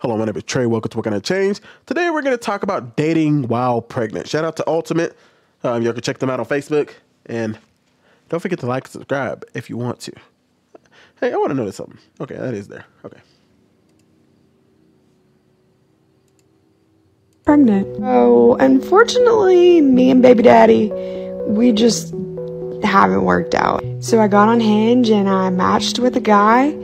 Hello, my name is Trey. Welcome to What Can I Change. Today we're gonna talk about dating while pregnant. Shout out to Ultimate. Um, you can check them out on Facebook. And don't forget to like and subscribe if you want to. Hey, I want to notice something. Okay, that is there. Okay. pregnant. So, unfortunately, me and baby daddy, we just haven't worked out. So, I got on Hinge and I matched with a guy.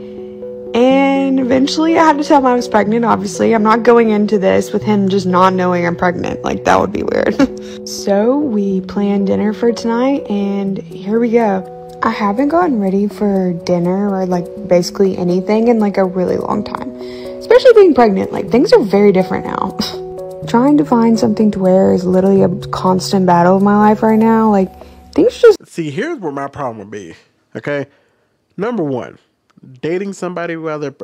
And eventually, I had to tell him I was pregnant. Obviously, I'm not going into this with him just not knowing I'm pregnant. Like, that would be weird. so, we planned dinner for tonight, and here we go. I haven't gotten ready for dinner or like basically anything in like a really long time. Especially being pregnant, like things are very different now. trying to find something to wear is literally a constant battle of my life right now. Like things just See, here's where my problem would be. Okay, number one, dating somebody they're,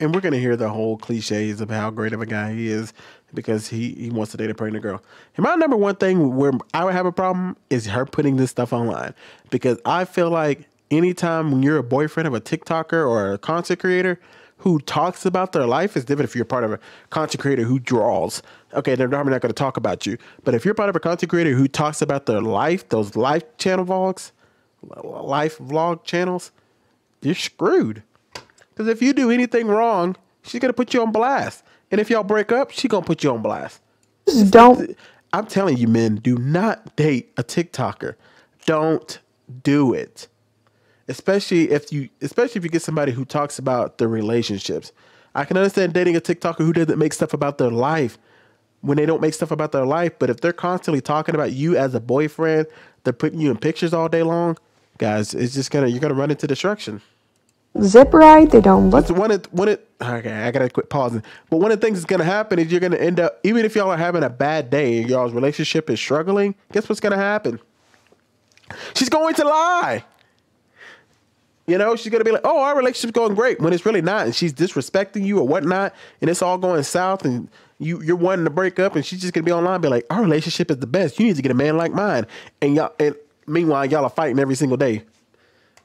and we're gonna hear the whole cliches of how great of a guy he is because he he wants to date a pregnant girl. And my number one thing where I would have a problem is her putting this stuff online because I feel like anytime when you're a boyfriend of a TikToker or a content creator who talks about their life is different if you're part of a content creator who draws. Okay, they're probably not going to talk about you. But if you're part of a content creator who talks about their life, those life channel vlogs, life vlog channels, you're screwed. Because if you do anything wrong, she's going to put you on blast. And if y'all break up, she's going to put you on blast. just don't I'm telling you, men, do not date a TikToker. Don't do it. Especially if you especially if you get somebody who talks about their relationships. I can understand dating a TikToker who doesn't make stuff about their life when they don't make stuff about their life, but if they're constantly talking about you as a boyfriend, they're putting you in pictures all day long, guys, it's just gonna you're gonna run into destruction. zip right, they don't look That's one of one of okay, I gotta quit pausing. But one of the things that's gonna happen is you're gonna end up even if y'all are having a bad day and y'all's relationship is struggling, guess what's gonna happen? She's going to lie. You know, she's gonna be like, "Oh, our relationship's going great," when it's really not, and she's disrespecting you or whatnot, and it's all going south, and you you're wanting to break up, and she's just gonna be online, and be like, "Our relationship is the best. You need to get a man like mine," and y'all, and meanwhile, y'all are fighting every single day.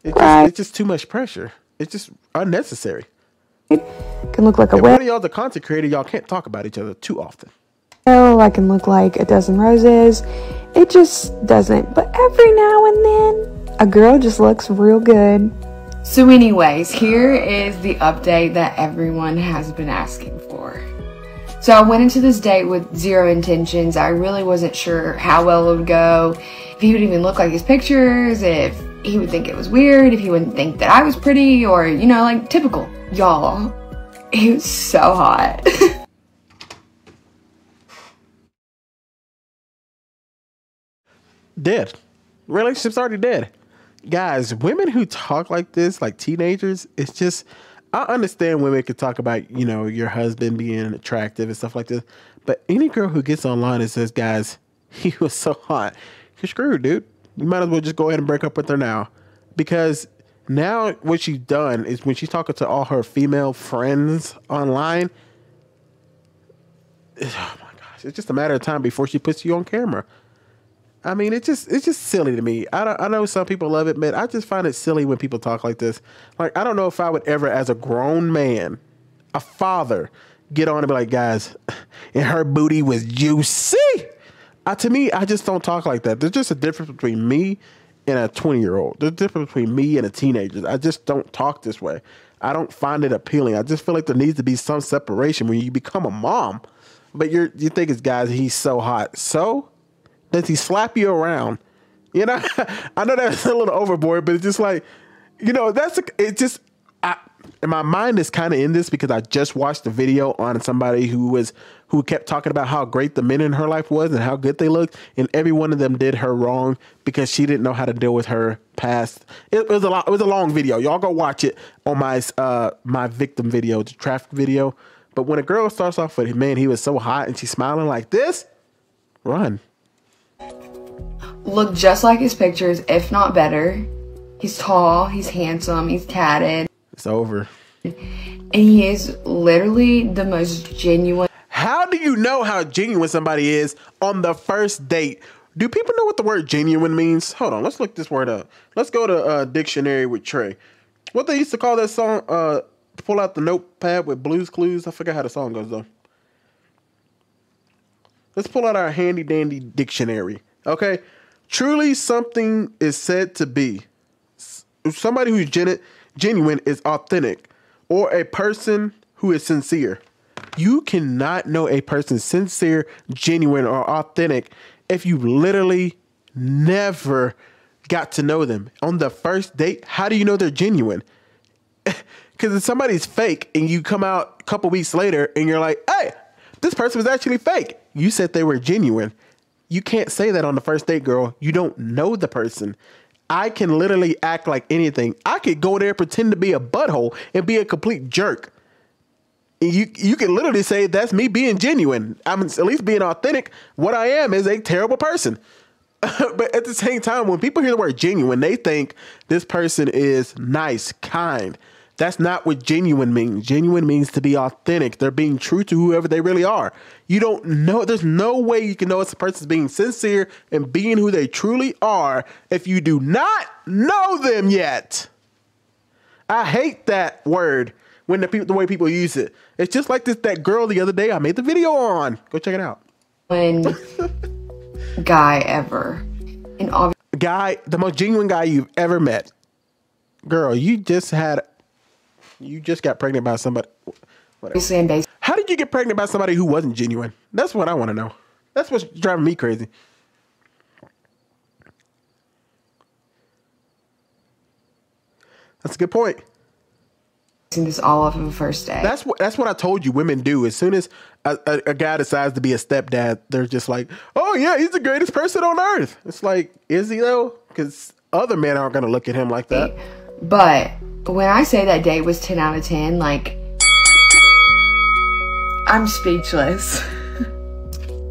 It's just, Right. it's just too much pressure. It's just unnecessary. It can look like a If one whale. of y'all's a content creator, y'all can't talk about each other too often. Oh, I can look like a dozen roses. It just doesn't. But every now and then, a girl just looks real good. So, anyways, here is the update that everyone has been asking for. So, I went into this date with zero intentions. I really wasn't sure how well it would go, if he would even look like his pictures, if he would think it was weird, if he wouldn't think that I was pretty, or, you know, like typical. Y'all, he was so hot. Dead. Relationship's already dead. Guys, women who talk like this, like teenagers, it's just I understand women can talk about, you know, your husband being attractive and stuff like this. But any girl who gets online and says, guys, he was so hot, you're screwed, dude. You might as well just go ahead and break up with her now. Because now what she's done is when she's talking to all her female friends online, oh my gosh, it's just a matter of time before she puts you on camera. I mean, it's just it's just silly to me. I don't, I know some people love it, but I just find it silly when people talk like this. Like I don't know if I would ever, as a grown man, a father, get on and be like, guys, and her booty was juicy. Uh, to me, I just don't talk like that. There's just a difference between me and a 20 year old. There's a difference between me and a teenager. I just don't talk this way. I don't find it appealing. I just feel like there needs to be some separation when you become a mom. But you're you think it's guys, he's so hot. So does he slap you around? You know, I know that's a little overboard, but it's just like, you know, that's it. Just I, and my mind is kind of in this because I just watched a video on somebody who was who kept talking about how great the men in her life was and how good they looked, and every one of them did her wrong because she didn't know how to deal with her past. It, was a lot. It was a long video. Y'all go watch it on my uh my victim video, the traffic video. But when a girl starts off with, a man, he was so hot, and she's smiling like this, run. Look just like his pictures, if not better. He's tall, he's handsome, he's tatted, It's over. and he is literally the most genuine. How do you know how genuine somebody is on the first date? Do people know what the word genuine means? Hold on, let's look this word up. Let's go to uh, dictionary with Trey. What they used to call that song, uh, pull out the notepad with Blue's Clues. I forgot how the song goes though. Let's pull out our handy dandy dictionary. Okay, truly something is said to be somebody who's genu- genuine is authentic, or a person who is sincere. You cannot know a person sincere, genuine, or authentic if you literally never got to know them on the first date. How do you know they're genuine? Because if somebody's fake and you come out a couple weeks later and you're like, hey, this person was actually fake. You said they were genuine. You can't say that on the first date, girl. You don't know the person. I can literally act like anything. I could go there, pretend to be a butthole, and be a complete jerk. And you you can literally say that's me being genuine. I'm at least being authentic. What I am is a terrible person. but at the same time, when people hear the word genuine, they think this person is nice, kind. That's not what genuine means. Genuine means to be authentic. They're being true to whoever they really are. You don't know, there's no way you can know if a person's being sincere and being who they truly are if you do not know them yet. I hate that word when the people the way people use it. It's just like this that girl the other day I made the video on. Go check it out. When guy ever. And obviously Guy, the most genuine guy you've ever met. Girl, you just had you just got pregnant by somebody. obviously How did you get pregnant by somebody who wasn't genuine? That's what I want to know. That's what's driving me crazy. That's a good point. this all off of the first day. That's what that's what I told you. Women do. As soon as a, a, a guy decides to be a stepdad, they're just like, "Oh yeah, he's the greatest person on earth." It's like, is he though? Because other men aren't going to look at him like that. But when I say that date was 10 out of 10, like, I'm speechless.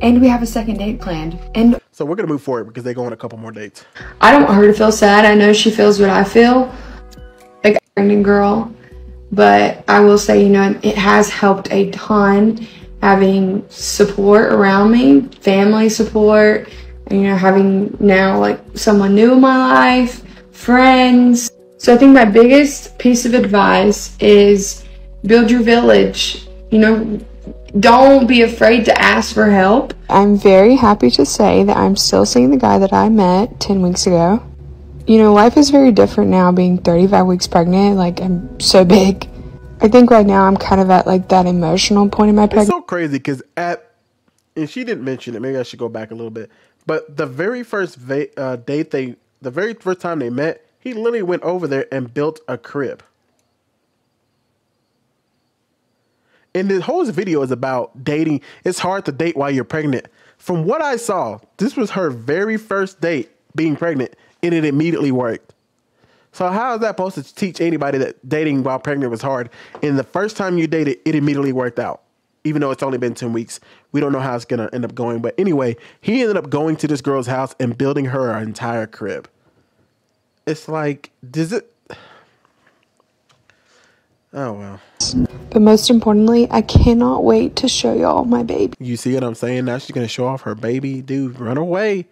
and we have a second date planned. And So we're gonna move forward because they go on a couple more dates. I don't want her to feel sad. I know she feels what I feel, like a pregnant girl. But I will say, you know, it has helped a ton having support around me, family support, you know, having now like someone new in my life, friends. So I think my biggest piece of advice is build your village. You know, don't be afraid to ask for help. I'm very happy to say that I'm still seeing the guy that I met 10 weeks ago. You know, life is very different now being 35 weeks pregnant. Like, I'm so big. I think right now I'm kind of at like that emotional point in my It's pregnancy. so crazy because at and she didn't mention it. Maybe I should go back a little bit. But the very first va- uh, date they, the very first time they met, he literally went over there and built a crib. And the whole video is about dating. It's hard to date while you're pregnant. From what I saw, this was her very first date being pregnant, and it immediately worked. So how is that supposed to teach anybody that dating while pregnant was hard? And the first time you dated, it immediately worked out. Even though it's only been 10 weeks. We don't know how it's gonna end up going. But anyway, he ended up going to this girl's house and building her an entire crib. It's like, does it Oh well. But most importantly, I cannot wait to show y'all my baby. You see what I'm saying? Now she's gonna show off her baby. Dude, run away.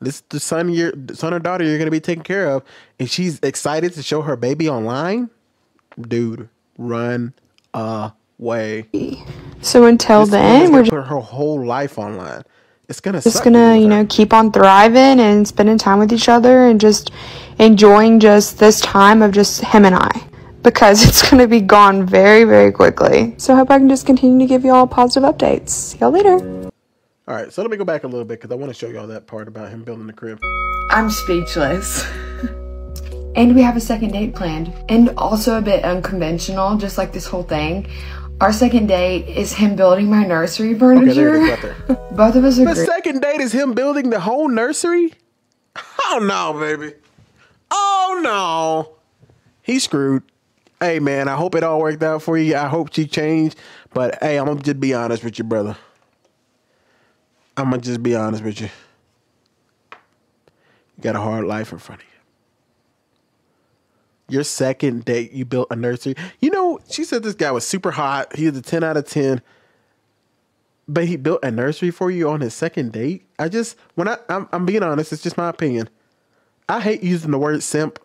This is the son your son or daughter you're gonna be taking care of. And she's excited to show her baby online. Dude, run away. So until This then, we're just put her whole life online. It's gonna suck gonna you know keep on thriving and spending time with each other and just enjoying just this time of just him and I because it's gonna be gone very very quickly. So I hope I can just continue to give y'all positive updates. See y'all later. All right, so let me go back a little bit because I want to show y'all that part about him building the crib. I'm speechless. and we have a second date planned. And also a bit unconventional, just like this whole thing. Our second date is him building my nursery Okay, there furniture. it is right there. Both of us are. The second date is him building the whole nursery? Oh no, baby. Oh no. He's screwed. Hey man, I hope it all worked out for you. I hope she changed. But hey, I'm gonna just be honest with you, brother. I'm gonna just be honest with you. You got a hard life in front of you. Your second date, you built a nursery. You know, she said this guy was super hot. He was a 10 out of 10 but he built a nursery for you on his second date. I just when I I'm, I'm being honest, it's just my opinion. I hate using the word simp.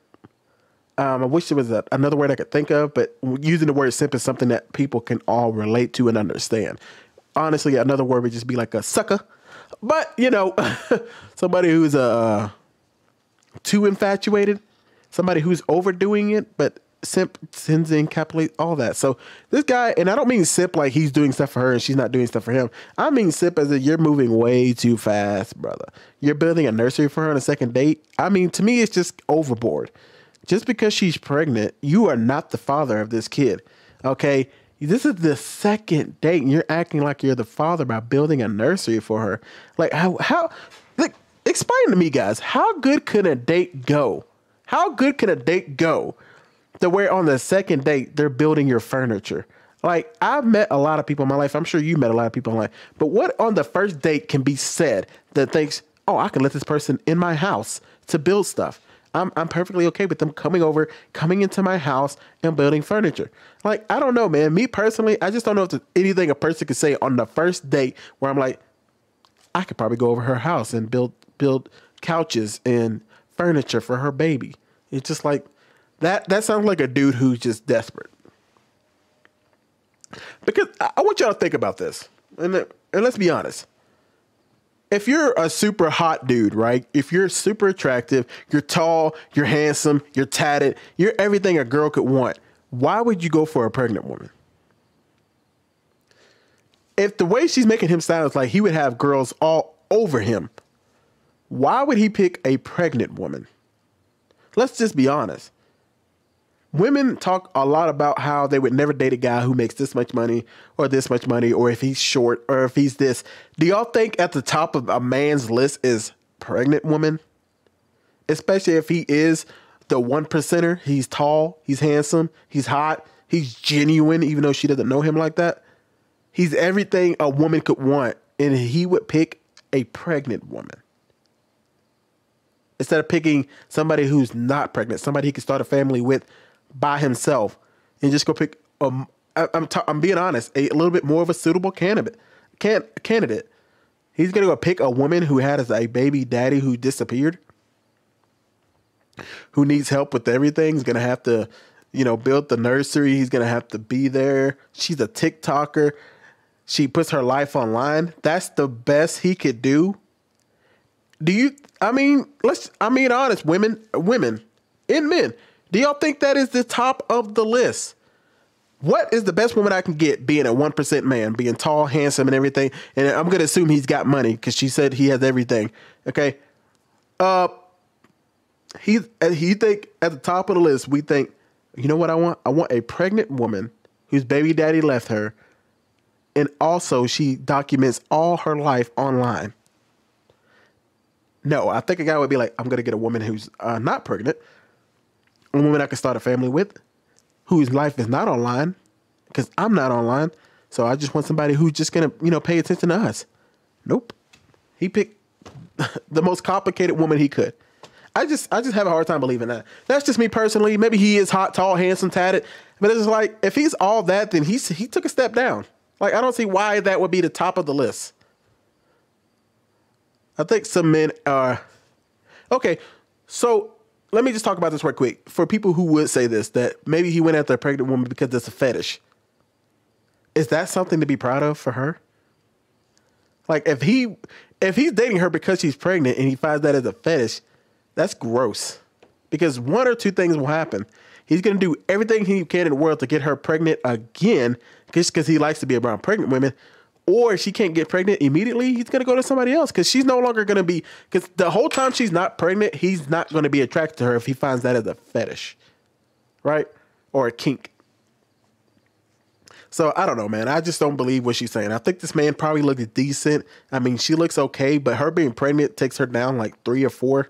Um, I wish there was a, another word I could think of, but using the word simp is something that people can all relate to and understand. Honestly, another word would just be like a sucker. But, you know, somebody who's uh, too infatuated, somebody who's overdoing it, but simp sends in capitally all that. So this guy, and I don't mean simp like he's doing stuff for her and she's not doing stuff for him. I mean simp as if you're moving way too fast, brother. You're building a nursery for her on a second date. I mean, to me, it's just overboard. Just because she's pregnant, you are not the father of this kid. Okay. This is the second date, and you're acting like you're the father by building a nursery for her. Like how how like explain to me, guys, how good can a date go? How good can a date go to where on the second date they're building your furniture? Like I've met a lot of people in my life. I'm sure you met a lot of people in life. But what on the first date can be said that thinks, oh, I can let this person in my house to build stuff? I'm, I'm perfectly okay with them coming over, coming into my house and building furniture. Like, I don't know, man. Me personally, I just don't know if there's anything a person could say on the first date where I'm like, I could probably go over her house and build build couches and furniture for her baby. It's just like that that sounds like a dude who's just desperate. Because I want y'all to think about this. And, uh, and let's be honest if you're a super hot dude, right? If you're super attractive, you're tall, you're handsome, you're tatted, you're everything a girl could want, why would you go for a pregnant woman? If the way she's making him sound is like he would have girls all over him, why would he pick a pregnant woman? Let's just be honest women talk a lot about how they would never date a guy who makes this much money or this much money or if he's short or if he's this. Do y'all think at the top of a man's list is pregnant woman? Especially if he is the one percenter. He's tall, he's handsome, he's hot, he's genuine, even though she doesn't know him like that. He's everything a woman could want, and he would pick a pregnant woman instead of picking somebody who's not pregnant, somebody he could start a family with by himself and just go pick I'm I'm being honest, a, a little bit more of a suitable candidate. Can candidate. He's gonna go pick a woman who had a baby daddy who disappeared, who needs help with everything. He's gonna have to, you know, build the nursery. He's gonna have to be there. She's a TikToker. She puts her life online. That's the best he could do. Do you? I mean, let's. I mean, honest women, women, and men. Do y'all think that is the top of the list? What is the best woman I can get being a 1% man, being tall, handsome, and everything? And I'm going to assume he's got money because she said he has everything. Okay. Uh, he, he think at the top of the list, we think, you know what I want? I want a pregnant woman whose baby daddy left her. And also, she documents all her life online. No, I think a guy would be like, I'm going to get a woman who's uh, not pregnant a woman I can start a family with, whose life is not online, because I'm not online. So I just want somebody who's just gonna, you know, pay attention to us. Nope. He picked the most complicated woman he could. I just I just have a hard time believing that. That's just me personally. Maybe he is hot, tall, handsome, tatted, but it's like if he's all that, then he's he took a step down. Like I don't see why that would be the top of the list. I think some men are okay. So let me just talk about this right quick. For people who would say this, that maybe he went after a pregnant woman because it's a fetish. Is that something to be proud of for her? Like if he if he's dating her because she's pregnant and he finds that as a fetish, that's gross. Because one or two things will happen. He's gonna do everything he can in the world to get her pregnant again, just because he likes to be around pregnant women, or she can't get pregnant immediately, he's gonna go to somebody else because she's no longer gonna be because the whole time she's not pregnant, he's not gonna be attracted to her if he finds that as a fetish, right? Or a kink. So I don't know, man. I just don't believe what she's saying. I think this man probably looked decent. I mean, she looks okay, but her being pregnant takes her down like three or four,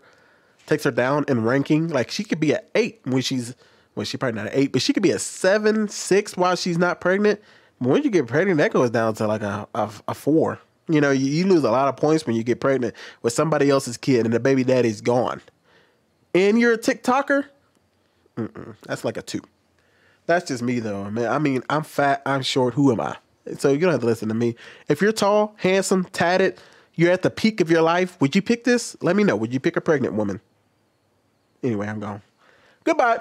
takes her down in ranking. Like she could be at eight when she's well, she's probably not eight, but she could be a seven, six while she's not pregnant when you get pregnant, that goes down to like a, a, a four. You know, you, you, lose a lot of points when you get pregnant with somebody else's kid and the baby daddy's gone. And you're a TikToker? Mm-mm, that's like a two. That's just me though, man. I mean, I'm fat, I'm short. Who am I? So you don't have to listen to me. If you're tall, handsome, tatted, you're at the peak of your life, would you pick this? Let me know. Would you pick a pregnant woman? Anyway, I'm gone. Goodbye.